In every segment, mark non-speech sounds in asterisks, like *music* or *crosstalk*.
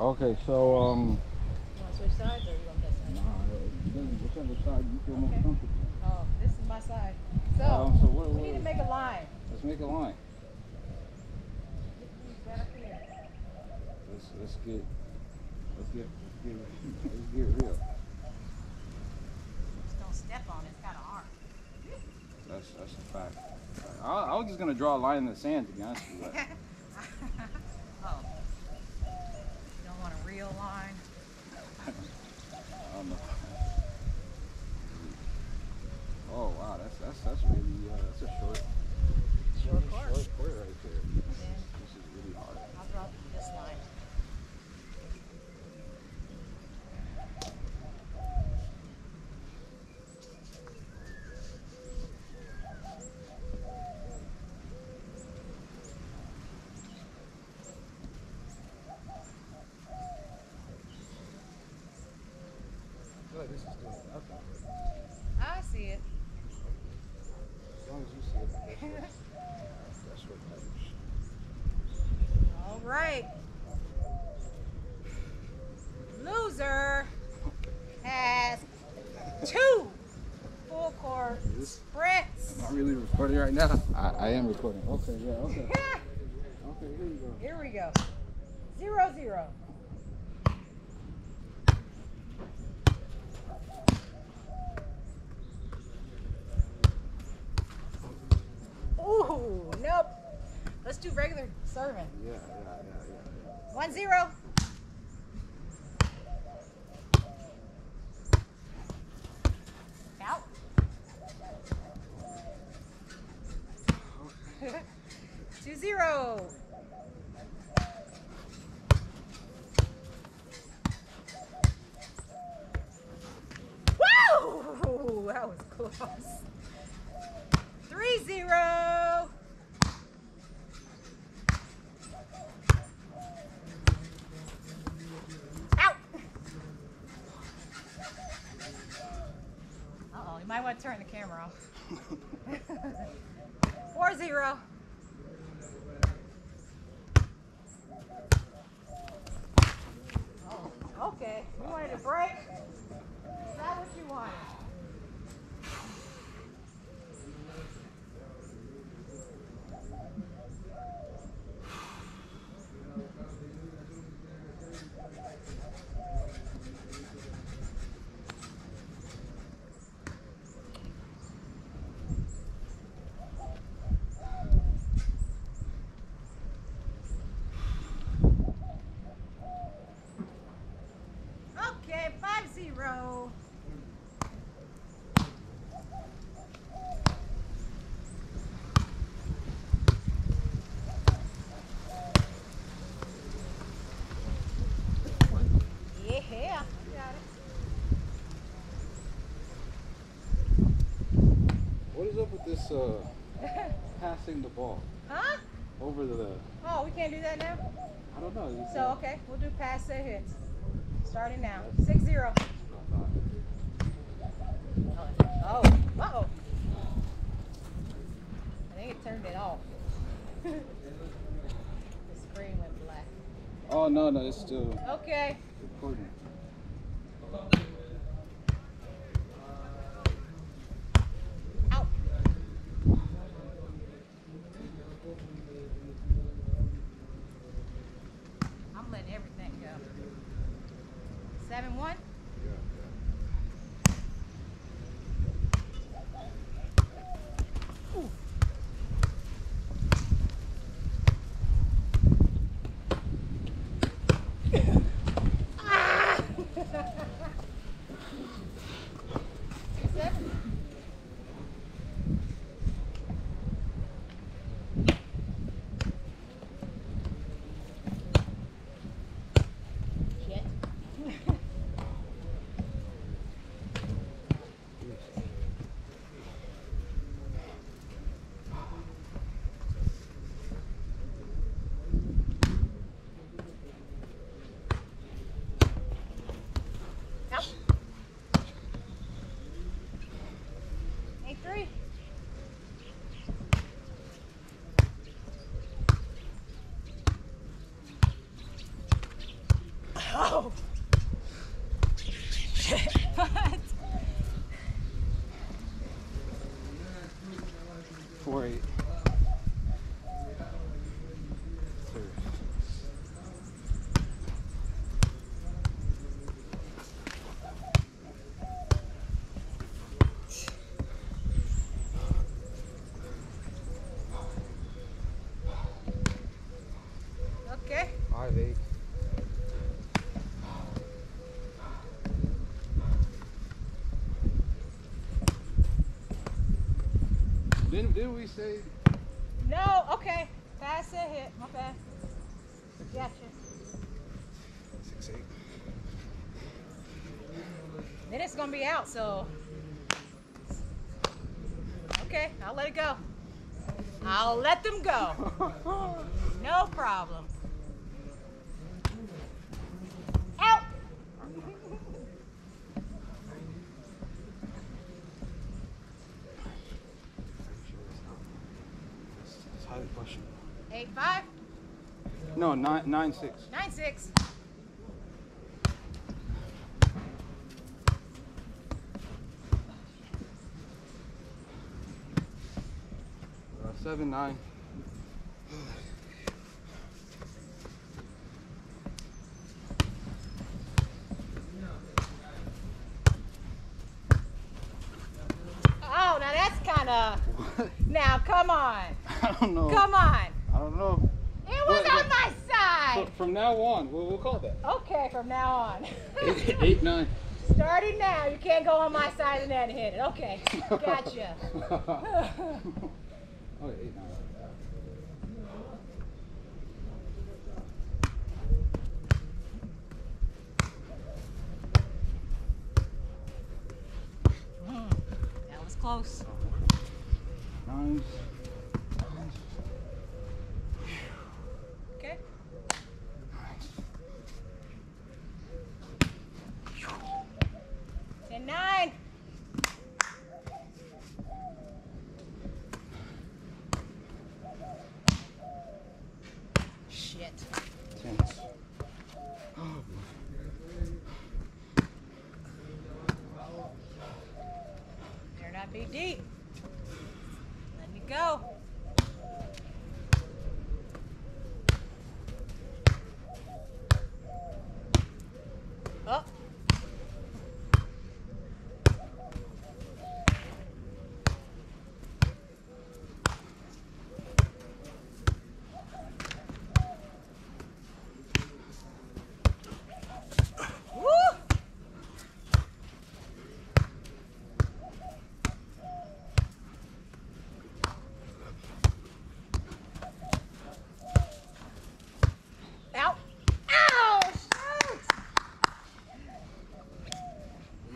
Okay, so um, You want to switch sides or you want that side? nah, whichever side you feel most Okay. comfortable. Oh, this is my side. So, Um, so what, we what, need to make a line. let's make a line. Right up here. Let's let's get let's get let's get *laughs* let's get real. Just don't step on it. It's got an arm. That's that's a fact. I, I was just gonna draw a line in the sand to be honest with you. *laughs* oh. You don't want a real line? I. Oh wow, that's that's that's really uh, that's a short Short short course. court right there. And then This is really hard. I'll draw this line. I feel like this is doing nothing. I see it. As long as you see it, that's, *laughs* that's what matters. All right. Loser has two full court This- sprints. Am I really recording right now? I, I am recording. Okay, yeah, okay. *laughs* Okay, here you go. Here we go. Zero zero. Ooh, nope. Let's do regular serving. Yeah, yeah, yeah, yeah. One zero. Out. *laughs* Two zero. Woo! *laughs* That was close. Three zero. Out. Uh oh, you might want to turn the camera off. *laughs* Four zero. Oh, okay. You wanted a break? Is that what you wanted? Okay, five zero. Yeah, you got it. What is up with this uh, *laughs* passing the ball Huh? over the? Oh, we can't do that now? I don't know. So, uh, okay, we'll do pass set hits. Starting now. Six zero. Oh, uh-oh. I think it turned it off. *laughs* the screen went black. Oh no, no, it's still Okay. recording. Didn't didn't we say No. Okay. Pass it. Hit. My bad. Gotcha. six eight? Then it's gonna be out. So. Okay. I'll let it go. I'll let them go. *laughs* No problem. Out. It's highly questionable. Eight five No, nine nine six. nine six. Uh, seven nine. Oh, now that's kind of. *laughs* Now come on. *laughs* I don't know. Come on. I don't know. It was What- on my side. Fr- From now on, we'll, we'll call that. Okay, from now on. Eight, *laughs* eight nine. Starting now, you can't go on my side and then hit it. Okay, gotcha. *laughs* Oh, eight nine. Hmm, that was close. Nines. Okay. Ten nine. Shit. Tens. Better not be deep. Let me go. Oh. Woo! Out. Ow! Shoot!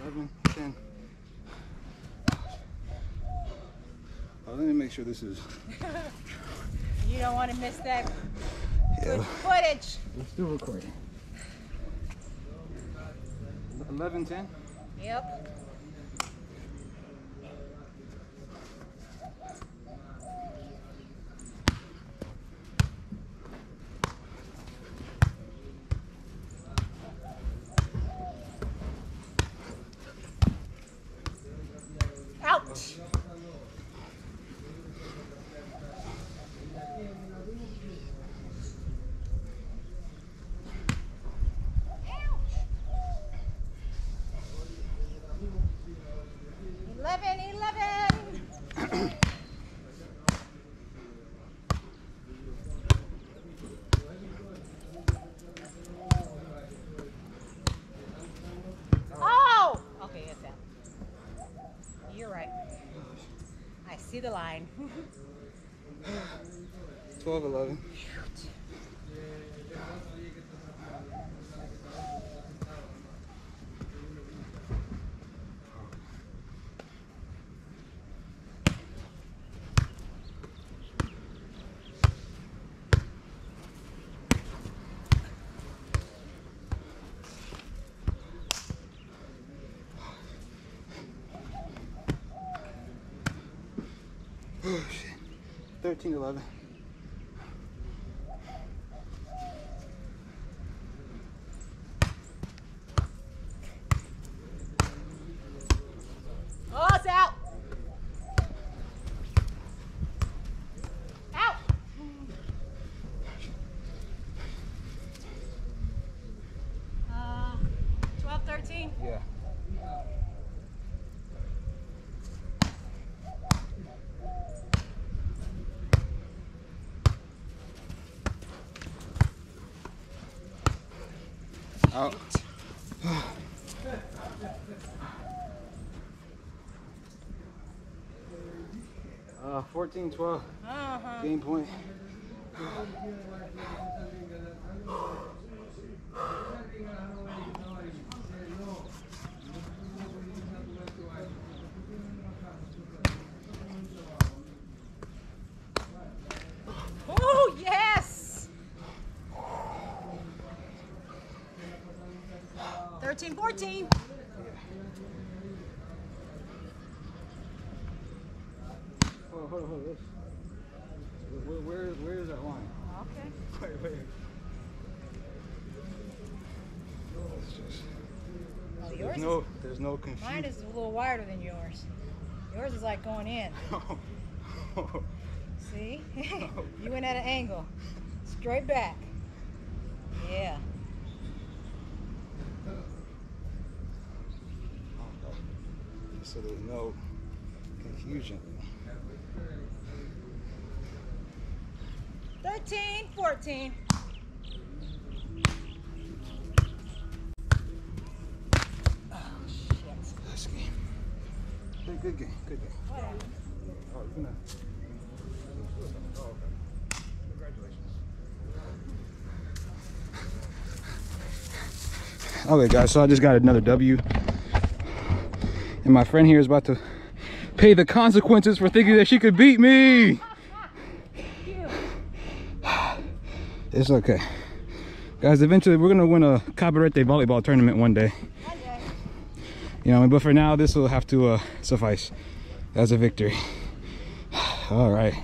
11, 10. Oh, let me make sure this is. *laughs* You don't want to miss that Yeah. good footage. We're still recording. 11, 10. Yep. Ouch. Eleven, eleven. Oh! Okay, it's out. You're right. I see the line. 12, 11. 13, 11. 14. Yeah. Out. Uh, 14, 12, Uh-huh. game point. Oh, yes! 13, 14. Hold on, hold on, hold on. Where, where, where is that line? Okay. Wait, wait. It's just, Oh, there's no, is, there's no confusion. mine is a little wider than yours. Yours is like going in. *laughs* Oh. See? *laughs* Oh. *laughs* you went at an angle. Straight back. Yeah. So there's no confusion. 13, 14. Oh, shit. This game. Good, game, good game. Oh. Okay, guys, so I just got another W. And my friend here is about to pay the consequences for thinking that she could beat me. It's okay. Guys, eventually we're gonna win a Cabarete volleyball tournament one day. You know, but for now, this will have to uh, suffice as a victory. *sighs* All right.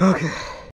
Okay.